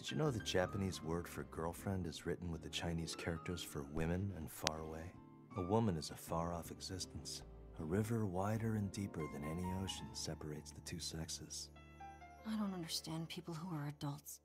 Did you know the Japanese word for girlfriend is written with the Chinese characters for women and far away? A woman is a far off existence. A river wider and deeper than any ocean separates the two sexes. I don't understand people who are adults.